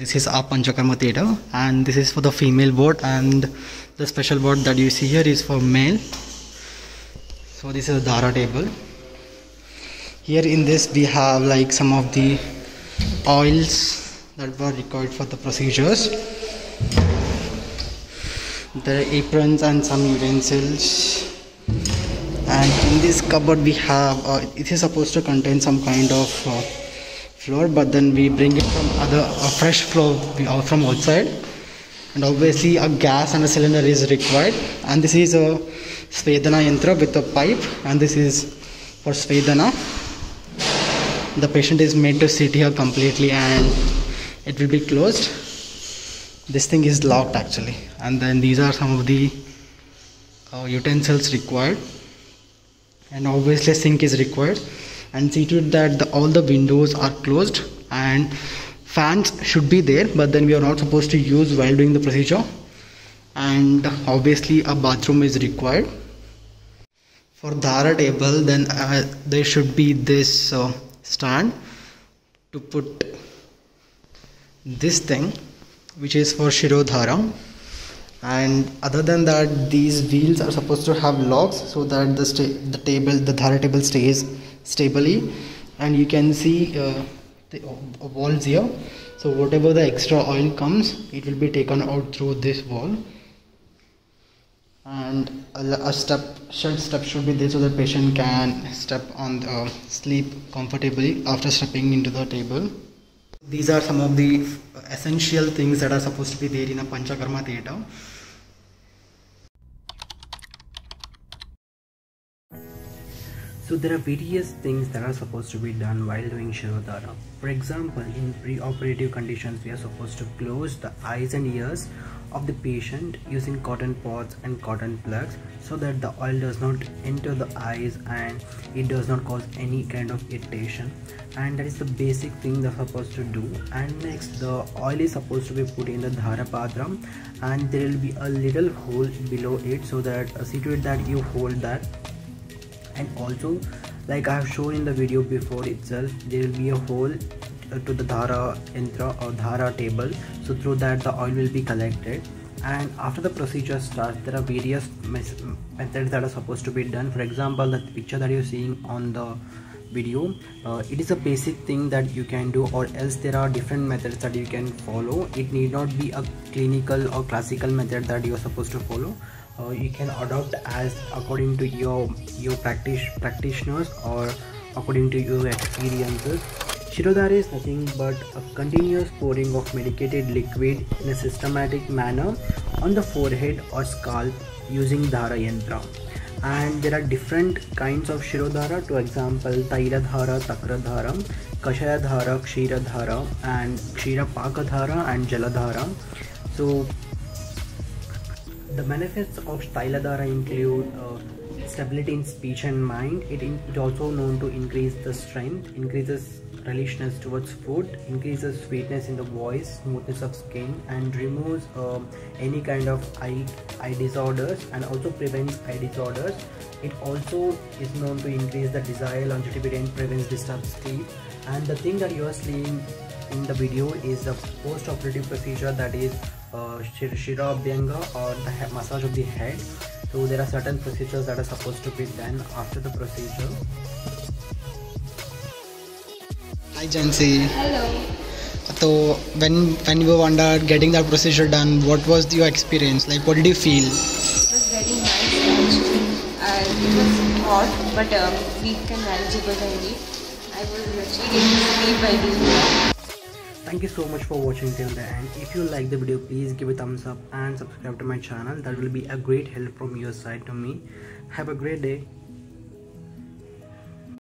this is our Panchakarma theatre and this is for the female ward and the special ward that you see here is for male. So this is a table. Here in this we have like some of the oils that were required for the procedures. There are aprons and some utensils and in this cupboard we have uh, it is supposed to contain some kind of uh, flour but then we bring it from other a fresh flour uh, from outside. And obviously a gas and a cylinder is required. And this is a Svedana yantra with a pipe. And this is for Svedana. The patient is made to sit here completely and it will be closed. This thing is locked actually. And then these are some of the uh, utensils required. And obviously sink is required and see to it that the, all the windows are closed and fans should be there but then we are not supposed to use while doing the procedure. And obviously a bathroom is required. For Dhara table then uh, there should be this uh, stand to put this thing which is for Shirodhara. And other than that these wheels are supposed to have locks so that the the table the Dhara table stays stably and you can see uh, the uh, walls here. So whatever the extra oil comes it will be taken out through this wall. And a, a step shed step should be there so the patient can step on the sleep comfortably after stepping into the table. These are some of the essential things that are supposed to be there in a panchakarma theatre So there are various things that are supposed to be done while doing Shirodhara. For example, in pre-operative conditions, we are supposed to close the eyes and ears of the patient using cotton pods and cotton plugs so that the oil does not enter the eyes and it does not cause any kind of irritation. And that is the basic thing they're supposed to do. And next the oil is supposed to be put in the dhara padram and there will be a little hole below it so that uh, see to it that you hold that and also like I have shown in the video before itself there will be a hole uh, to the dhara yantra or dhara table. So through that the oil will be collected. And after the procedure starts there are various methods that are supposed to be done. For example the picture that you're seeing on the video uh, it is a basic thing that you can do or else there are different methods that you can follow. It need not be a clinical or classical method that you are supposed to follow uh, you can adopt as according to your your practice practitioners or according to your experiences Shirodhara is nothing but a continuous pouring of medicated liquid in a systematic manner on the forehead or scalp using Dhara Yantra. And there are different kinds of Shirodhara, to example Tailadhara, Takradhara, Kashayadhara, Kshiradhara and Kshirapakadhara and Jaladhara. So the benefits of Tailadhara include uh, stability in speech and mind. It, in, it also known to increase the strength, increases relishness towards food, increases sweetness in the voice, smoothness of skin, and removes uh, any kind of eye eye disorders, and also prevents eye disorders. It also is known to increase the desire, longevity, and prevents disturbed sleep. And the thing that you are seeing in the video is the post-operative procedure that is uh, Shira Abhyanga or the massage of the head. So there are certain procedures that are supposed to be done after the procedure. Hi Jansi. Hello. So when when you were under getting that procedure done, what was your experience? Like what did you feel? It was very nice actually. And it was hot, but um, we can manageable only. I was actually getting sleep by doing that. Thank you so much for watching till the end. If you like the video, please give a thumbs up and subscribe to my channel. That will be a great help from your side to me. Have a great day.